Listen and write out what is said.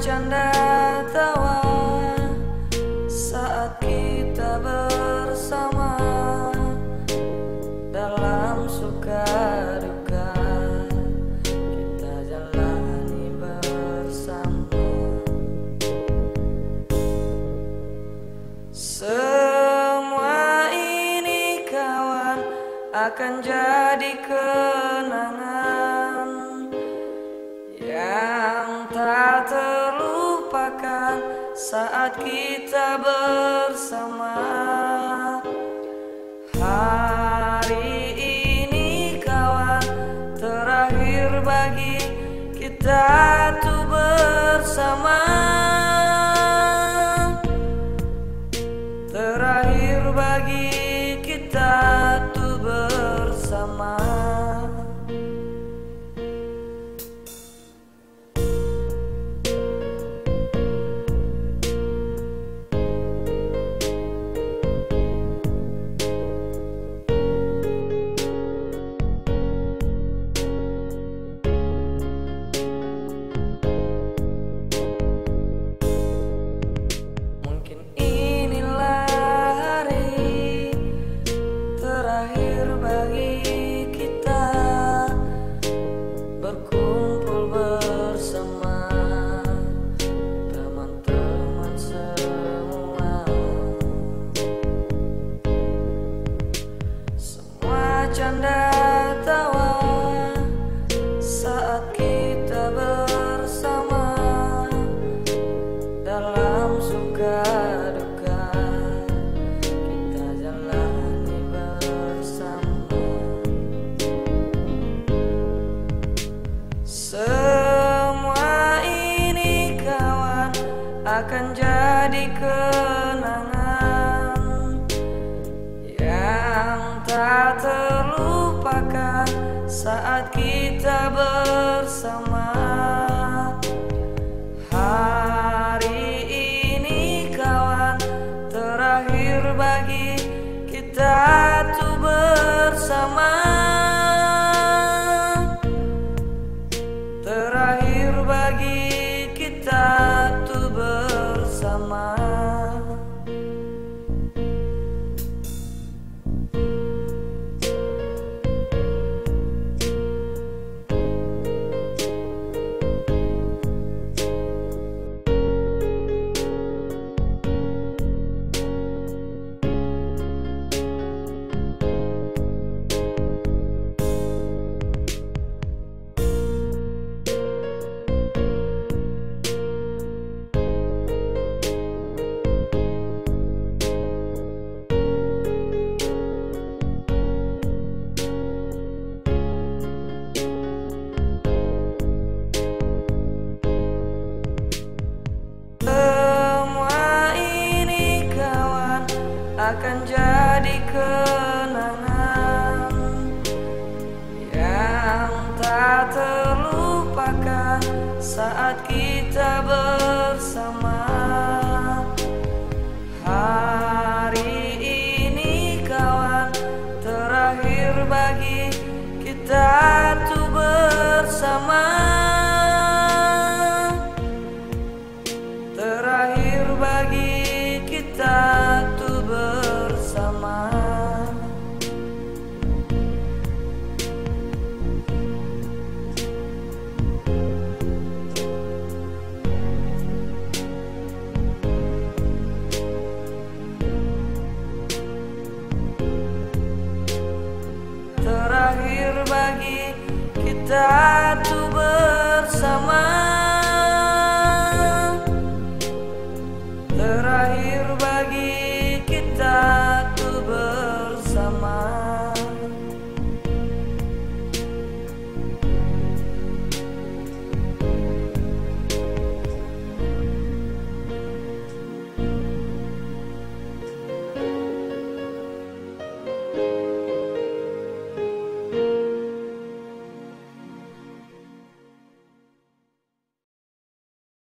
bercanda tawa saat kita bersama dalam suka duka. Kita jalani bersama. Semua ini kawan akan jadi kenangan. Terlupakan saat kita bersama. Hari ini kawan terakhir bagi kita tuh bersama. Terakhir bagi kita tuh bersama. Terakhir bagi akan jadi kenangan yang tak terlupakan saat kita bersama akan jadi kenangan yang tak terlupakan saat kita bersama. Terakhir bagi kita